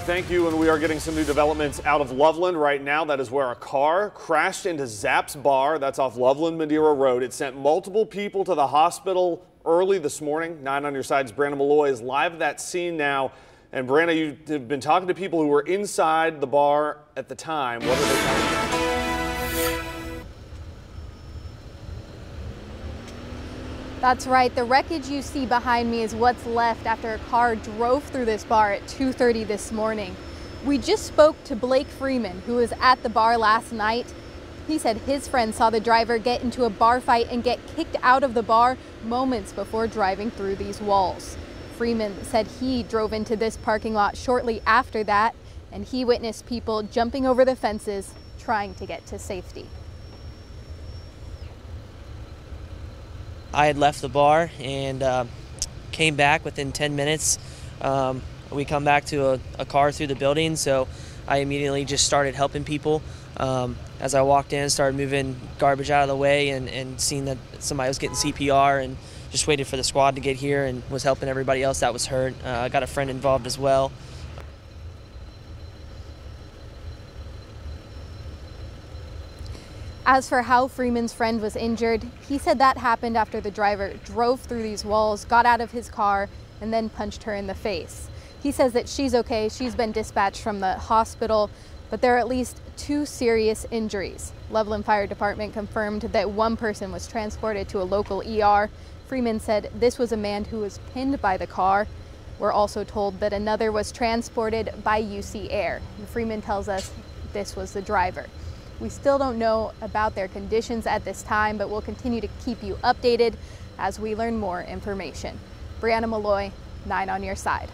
Thank you. And we are getting some new developments out of Loveland right now. That is where a car crashed into Zappz Bar. That's off Loveland Madeira Road. It sent multiple people to the hospital early this morning. Nine on your side's Brandon Malloy is live at that scene now. And Brandon, you've been talking to people who were inside the bar at the time. What are they telling you? That's right. The wreckage you see behind me is what's left after a car drove through this bar at 2.30 this morning. We just spoke to Blake Freeman, who was at the bar last night. He said his friend saw the driver get into a bar fight and get kicked out of the bar moments before driving through these walls. Freeman said he drove into this parking lot shortly after that, and he witnessed people jumping over the fences trying to get to safety. I had left the bar and uh, came back within 10 minutes. Um, we come back to a, a, car through the building, so I immediately just started helping people. Um, as I walked in, started moving garbage out of the way and, and seeing that somebody was getting CPR and just waited for the squad to get here and was helping everybody else that was hurt. Uh, I got a friend involved as well. As for how Freeman's friend was injured, he said that happened after the driver drove through these walls, got out of his car, and then punched her in the face. He says that she's okay, she's been dispatched from the hospital, but there are at least two serious injuries. Loveland Fire Department confirmed that one person was transported to a local ER. Freeman said this was a man who was pinned by the car. We're also told that another was transported by UC Air. And Freeman tells us this was the driver. We still don't know about their conditions at this time, but we'll continue to keep you updated as we learn more information. Brianna Malloy, 9 on your side.